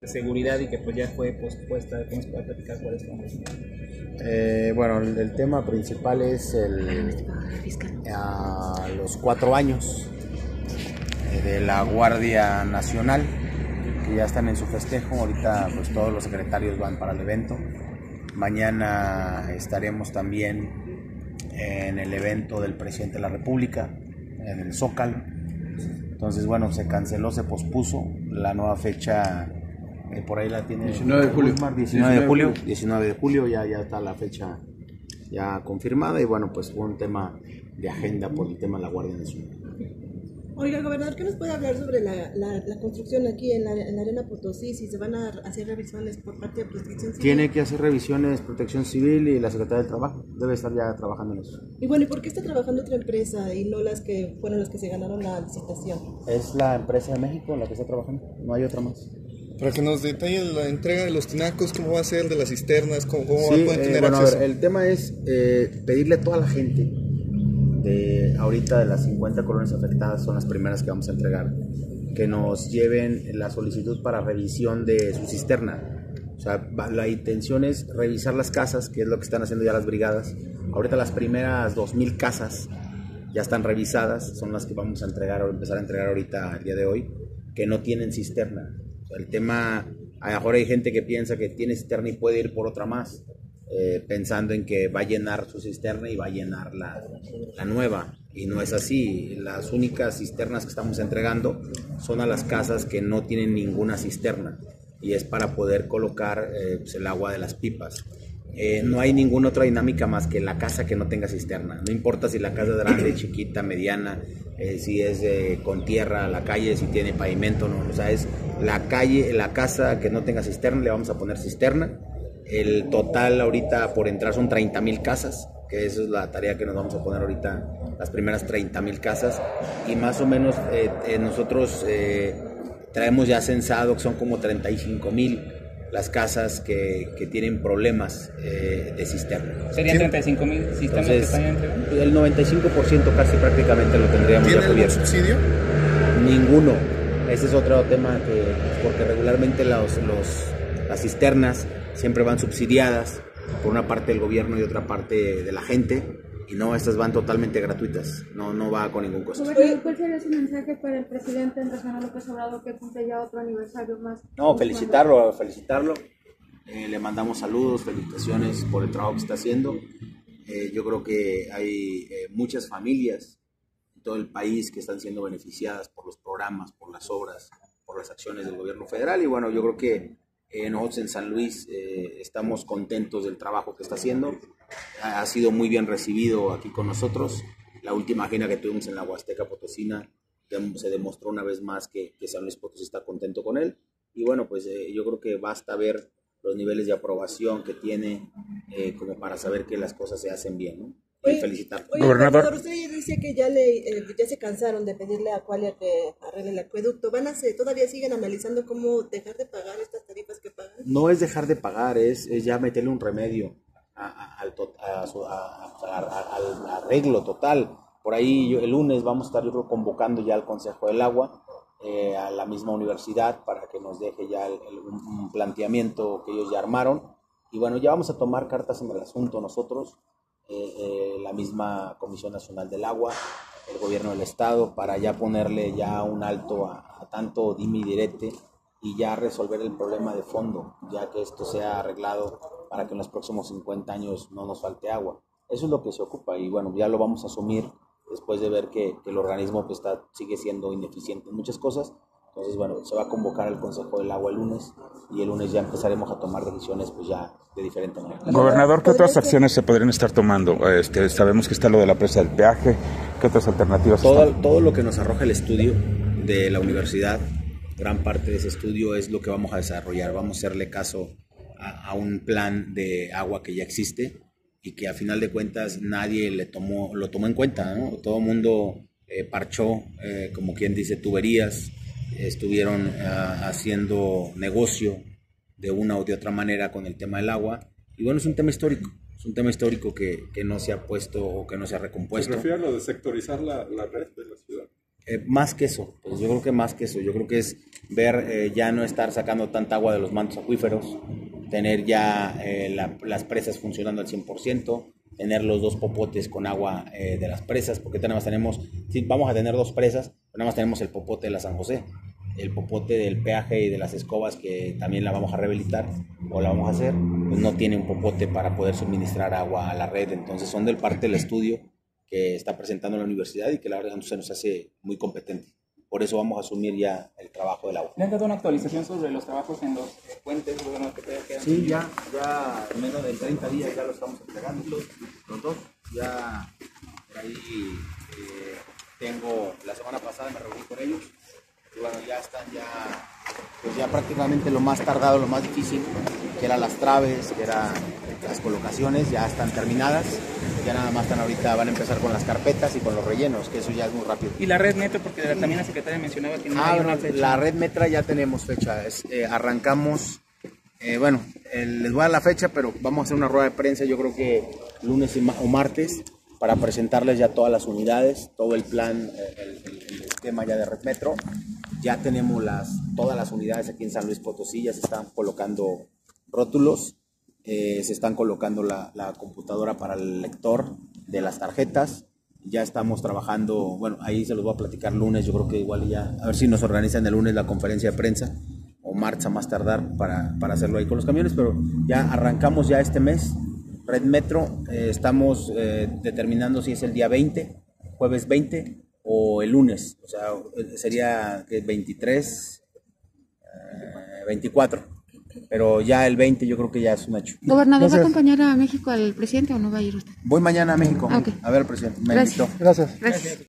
de seguridad y que pues ya fue pospuesta. ¿Cómo se puede platicar cuál es la eh, bueno, el, el, tema principal es el, a los cuatro años eh, de la Guardia Nacional, que ya están en su festejo. Ahorita pues todos los secretarios van para el evento. Mañana estaremos también en el evento del presidente de la República, en el Zócalo. Entonces, bueno, se canceló, se pospuso. La nueva fecha eh, por ahí la tiene 19 de julio. 19 de julio, 19 de julio ya, ya está la fecha ya confirmada y bueno, pues fue un tema de agenda por el tema de la Guardia Nacional. Oiga, gobernador, ¿qué nos puede hablar sobre la, la, construcción aquí en la, en la, Arena Potosí? Si se van a hacer revisiones por parte de Protección Civil. Tiene que hacer revisiones Protección Civil y la Secretaría del Trabajo. Debe estar ya trabajando en eso. Y bueno, ¿y por qué está trabajando otra empresa y no las que fueron las que se ganaron la licitación? Es la empresa de México la que está trabajando, no hay otra más. Para que nos detalle la entrega de los tinacos, cómo va a ser, de las cisternas, cómo, cómo sí, a tener eh, bueno, A ver, el tema es eh, pedirle a toda la gente de ahorita de las 50 colonias afectadas, son las primeras que vamos a entregar, que nos lleven la solicitud para revisión de su cisterna. O sea, la intención es revisar las casas, que es lo que están haciendo ya las brigadas. Ahorita las primeras 2.000 casas ya están revisadas, son las que vamos a entregar o empezar a entregar ahorita el día de hoy, que no tienen cisterna el tema, a lo mejor hay gente que piensa que tiene cisterna y puede ir por otra más, eh, pensando en que va a llenar su cisterna y va a llenar la, la, nueva. Y no es así. Las únicas cisternas que estamos entregando son a las casas que no tienen ninguna cisterna y es para poder colocar eh, pues, el agua de las pipas. Eh, no hay ninguna otra dinámica más que la casa que no tenga cisterna. No importa si la casa es grande, chiquita, mediana, eh, si es con tierra, la calle, si tiene pavimento, no. O sea, es la calle, la casa que no tenga cisterna, le vamos a poner cisterna. El total ahorita por entrar son 30 mil casas, que esa es la tarea que nos vamos a poner ahorita, las primeras 30 mil casas. Y más o menos eh, nosotros traemos ya censado que son como 35 mil las casas que, que tienen problemas eh, de cisterna. ¿Serían 35 mil sistemas que están entregando? El 95% casi prácticamente lo tendríamos ¿Tiene algún subsidio? Ninguno. Ese es otro tema que, porque regularmente los, los, las cisternas siempre van subsidiadas por una parte del gobierno y otra parte de la gente y no, estas van totalmente gratuitas, no, no va con ningún costo. ¿Cuál sería su mensaje para el presidente Andrés Manuel López Obrador que cumple ya otro aniversario más? No, felicitarlo, felicitarlo. Eh, le mandamos saludos, felicitaciones por el trabajo que está haciendo. Eh, yo creo que hay eh, muchas familias en todo el país que están siendo beneficiadas por los programas, por las obras, por las acciones del gobierno federal y bueno, yo creo que nosotros en San Luis estamos contentos del trabajo que está haciendo ha sido muy bien recibido aquí con nosotros. La última gira que tuvimos en la Huasteca Potosina se demostró una vez más que, que San Luis Potosí está contento con él. Y bueno, pues eh, yo creo que basta ver los niveles de aprobación que tiene eh, como para saber que las cosas se hacen bien, ¿no? y felicitar. Gobernador. Usted dice que ya, le, eh, ya se cansaron de pedirle a Qualia que arregle el acueducto. ¿Van a ¿Todavía siguen analizando cómo dejar de pagar estas tarifas que pagan? No es dejar de pagar, es, es ya meterle un remedio al, arreglo total. Por ahí el lunes vamos a estar yo convocando ya al Consejo del Agua, eh, a la misma universidad para que nos deje ya un planteamiento que ellos ya armaron. Y bueno, ya vamos a tomar cartas en el asunto nosotros, eh, eh, la misma Comisión Nacional del Agua, el gobierno del Estado, para ya ponerle ya un alto a, a tanto dime y direte y ya resolver el problema de fondo, ya que esto sea arreglado para que en los próximos 50 años no nos falte agua. Eso es lo que se ocupa y bueno, ya lo vamos a asumir después de ver que, el organismo pues, está, sigue siendo ineficiente en muchas cosas. Entonces, bueno, se va a convocar al Consejo del Agua el lunes y el lunes ya empezaremos a tomar decisiones pues ya de diferente manera. Gobernador, ¿qué otras acciones se podrían estar tomando? Este, sabemos que está lo de la presa del peaje, ¿qué otras alternativas? Todo, todo lo que nos arroja el estudio de la universidad, gran parte de ese estudio es lo que vamos a desarrollar. Vamos a hacerle caso a, un plan de agua que ya existe y que a final de cuentas nadie le tomó, lo tomó en cuenta, ¿no? Todo el mundo eh, parchó, eh, como quien dice, tuberías, estuvieron eh, haciendo negocio de una o de otra manera con el tema del agua. Y bueno, es un tema histórico, es un tema histórico que, que no se ha puesto o que no se ha recompuesto. ¿Se refiere a lo de sectorizar la, la red de la ciudad? Eh, más que eso, pues yo creo que más que eso, yo creo que es ver eh, ya no estar sacando tanta agua de los mantos acuíferos, tener ya eh, la- las presas funcionando al 100%, tener los dos popotes con agua eh, de las presas, porque nada más tenemos, sí, vamos a tener dos presas, nada más tenemos el popote de la San José, el popote del peaje y de las escobas que también la vamos a rehabilitar o la vamos a hacer, pues no tiene un popote para poder suministrar agua a la red, entonces son del parte del estudio que está presentando la universidad y que la verdad se nos hace muy competente. Por eso vamos a asumir ya el trabajo del agua. ¿Le han dado una actualización sobre los trabajos en los eh, puentes? Bueno, que todavía quedan? Sí, ya, ya en menos de 30 días ya lo estamos entregando los, los dos. Ya ahí eh, tengo, la semana pasada me reuní con ellos y bueno, ya están ya, pues ya prácticamente lo más tardado, lo más difícil, que eran las traves, que eran las colocaciones, ya están terminadas. Ya nada más están ahorita, van a empezar con las carpetas y con los rellenos, que eso ya es muy rápido. Y la red metro, porque también la secretaria mencionaba que no Ah, hay una fecha. la red metra ya tenemos fecha. es, eh, arrancamos, eh, bueno, les voy a dar la fecha, pero vamos a hacer una rueda de prensa, yo creo que lunes ma- o martes, para presentarles ya todas las unidades, todo el plan, eh, el, el- el esquema ya de red metro. Ya tenemos las, todas las unidades aquí en San Luis Potosí, ya se están colocando rótulos, eh, se están colocando la, la computadora para el lector de las tarjetas. Ya estamos trabajando, bueno, ahí se los voy a platicar lunes, yo creo que igual ya, a ver si nos organizan el lunes la conferencia de prensa o marcha más tardar para, para hacerlo ahí con los camiones, pero ya arrancamos ya este mes. Red Metro, eh, estamos eh, determinando si es el día 20, jueves 20 o el lunes, o sea, sería que 23, eh, 24, pero ya el 20 yo creo que ya es un hecho. Gobernador, ¿va a acompañar a México al presidente o no va a ir usted? Voy mañana a México Ah, ok. a ver al presidente, me Gracias. invitó. Gracias. Gracias.